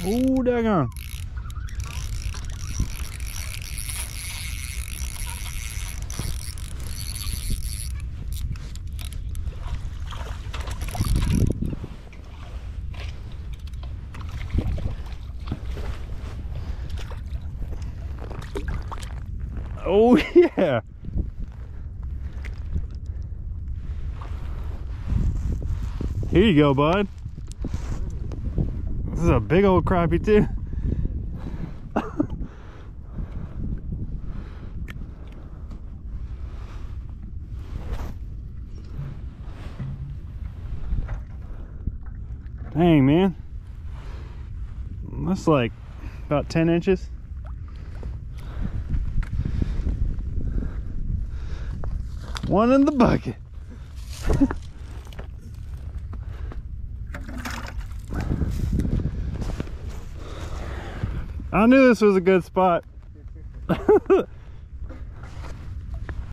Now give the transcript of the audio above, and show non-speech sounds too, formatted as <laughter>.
Oh, daggone. <laughs> Oh yeah. Here you go, bud. This is a big old crappie too. Dang, man. That's like about 10 inches. One in the bucket. <laughs> I knew this was a good spot. <laughs>